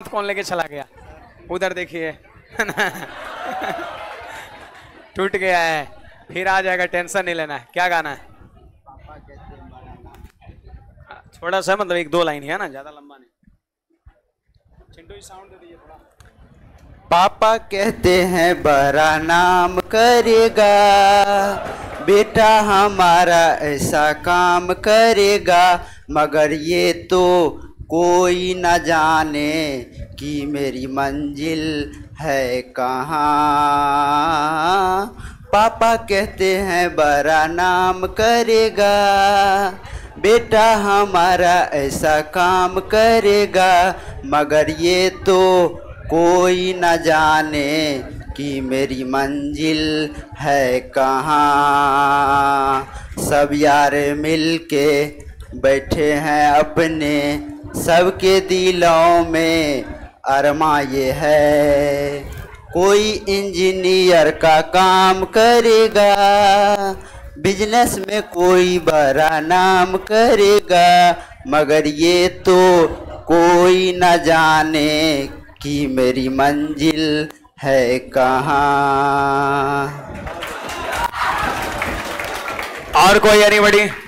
कौन लेके चला गया? उधर देखिए। टूट गया है। फिर आ जाएगा, टेंशन नहीं लेना है। क्या गाना है? थोड़ा सा मतलब एक दो लाइन है ना, ज़्यादा लंबा नहीं। साउंड दे थोड़ा। पापा कहते हैं, बड़ा नाम करेगा, बेटा हमारा ऐसा काम करेगा, मगर ये तो कोई न जाने कि मेरी मंजिल है कहाँ। पापा कहते हैं बड़ा नाम करेगा। बेटा हमारा ऐसा काम करेगा। मगर ये तो कोई न जाने कि मेरी मंजिल है कहाँ। सब यार मिलके बैठे हैं अपने सबके दिलों में। अरमा ये है। कोई इंजीनियर का काम करेगा, बिज़नेस में कोई बड़ा नाम करेगा, मगर ये तो कोई न जाने कि मेरी मंजिल है कहाँ। और कोई एनीबडी